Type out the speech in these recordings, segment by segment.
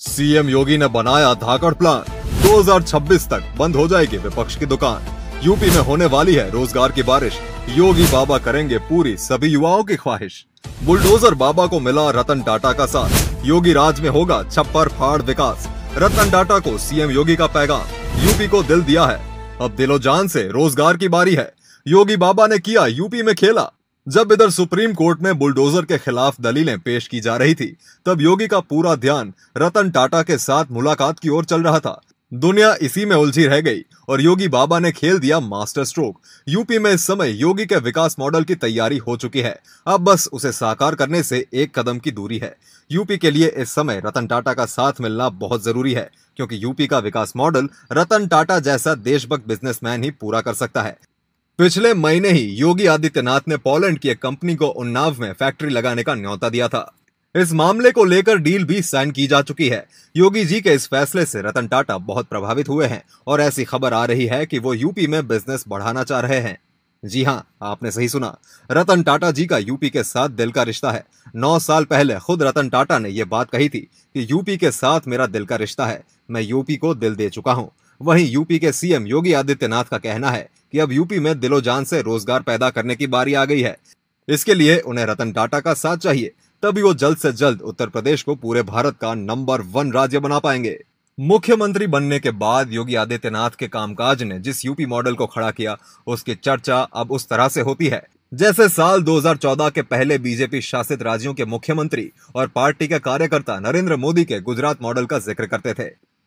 CM योगी ने बनाया धाकड़ plan 2026 तक बंद हो जाएगी विपक्ष की दुकान। यूपी में होने वाली है रोज़गार की बारिश। योगी बाबा करेंगे पूरी, सभी युवाओं की ख्वाहिश। बुलडोजर बाबा को मिला रतन टाटा का साथ। योगी राज में होगा छप्पर फाड़ विकास। रतन टाटा को सीएम योगी का पैगाम। यूपी को दिल दिया है। अब दिलो जान से रोज़गार की बारी है। योगी बाबा ने किया यूपी में खेला। जब इधर सुप्रीम कोर्ट में बुलडोजर के खिलाफ दलीलें पेश की जा रही थी, तब योगी का पूरा ध्यान रतन टाटा के साथ मुलाकात की ओर चल रहा था। दुनिया इसी में उलझी रह गई और योगी बाबा ने खेल दिया मास्टर स्ट्रोक। यूपी में इस समय योगी के विकास मॉडल की तैयारी हो चुकी है। अब बस उसे साकार करने से एक कदम की दूरी है। यूपी के लिए इस समय रतन टाटा का साथ मिलना बहुत ज़रूरी है, क्योंकि यूपी का विकास मॉडल रतन टाटा जैसा देशभक्त बिजनेसमैन ही पूरा कर सकता है। पिछले महीने ही योगी आदित्यनाथ ने पोलैंड की एक कंपनी को उन्नाव में फैक्ट्री लगाने का न्यौता दिया था। इस मामले को लेकर डील भी साइन की जा चुकी है। योगी जी के इस फैसले से रतन टाटा बहुत प्रभावित हुए हैं और ऐसी खबर आ रही है कि वो यूपी में बिज़नेस बढ़ाना चाह रहे हैं। जी हाँ आपने सही सुना। रतन टाटा जी का यूपी के साथ दिल का रिश्ता है। नौ साल पहले खुद रतन टाटा ने यह बात कही थी कि यूपी के साथ मेरा दिल का रिश्ता है। मैं यूपी को दिल दे चुका हूँ। वहीं यूपी के सीएम योगी आदित्यनाथ का कहना है कि अब यूपी में दिलो जान से रोज़गार पैदा करने की बारी आ गई है। इसके लिए उन्हें रतन टाटा का साथ चाहिए, तभी वो जल्द से जल्द उत्तर प्रदेश को पूरे भारत का नंबर वन राज्य बना पाएँगे। मुख्यमंत्री बनने के बाद योगी आदित्यनाथ के कामकाज ने जिस यूपी मॉडल को खड़ा किया, उसकी चर्चा अब उस तरह से होती है। जैसे साल 2014 के पहले बीजेपी शासित राज्यों के मुख्यमंत्री और पार्टी के कार्यकर्ता नरेंद्र मोदी के गुजरात मॉडल का ज़िक्र करते थे।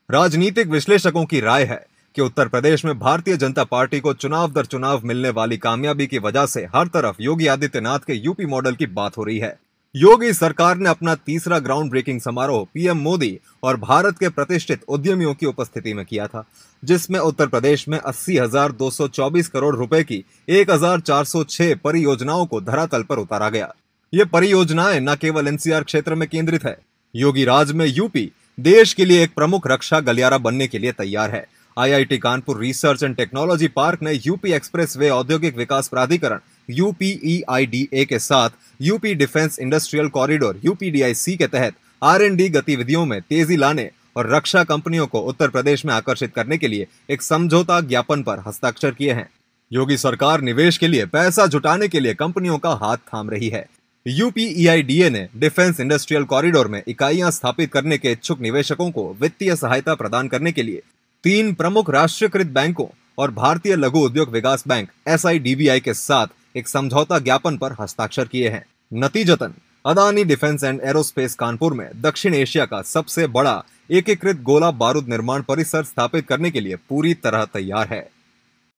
राजनीतिक विश्लेषकों की राय है। कि उत्तर प्रदेश में भारतीय जनता पार्टी को चुनाव दर चुनाव मिलने वाली कामयाबी की वजह से हर तरफ़ योगी आदित्यनाथ के यूपी मॉडल की बात हो रही है। योगी सरकार ने अपना तीसरा ग्राउंड ब्रेकिंग समारोह पीएम मोदी और भारत के प्रतिष्ठित उद्यमियों की उपस्थिति में किया था, जिसमें उत्तर प्रदेश में अस्सी हज़ार दो सौ चौबीस करोड़ रुपए की एक हज़ार चार सौ छह परियोजनाओं को धरातल पर उतारा गया। ये परियोजनाएँ न केवल एनसीआर क्षेत्र में केंद्रित है योगी राज में यूपी देश के लिए एक प्रमुख रक्षा गलियारा बनने के लिए तैयार है IIT Kanpur research and technology park ने यूपी एक्सप्रेस वे औद्योगिक विकास प्राधिकरण, यूपीईआईडीए के साथ UP defence industrial corridor, UPDIC के तहत आर गतिविधियों में तेज़ी लाने और रक्षा कंपनियों को उत्तर प्रदेश में आकर्षित करने के लिए एक समझौता ज्ञापन पर हस्ताक्षर किए हैं। योगी सरकार निवेश के लिए पैसा जुटाने के लिए कंपनियों का हाथ थाम रही है। यूपीईआईडीए ने डिफेंस इंडस्ट्रियल कॉरिडोर में इकाइयाँ स्थापित करने के इच्छुक निवेशकों को वित्तीय सहायता प्रदान करने के लिए तीन प्रमुख राष्ट्रीयकृत बैंकों और भारतीय लघु उद्योग विकास बैंक SIDBI के साथ एक समझौता ज्ञापन पर हस्ताक्षर किए हैं। नतीजतन, Adani defence and aerospace Kanpur में दक्षिण एशिया का सबसे बड़ा एकीकृत गोला बारूद निर्माण परिसर स्थापित करने के लिए पूरी तरह तैयार है।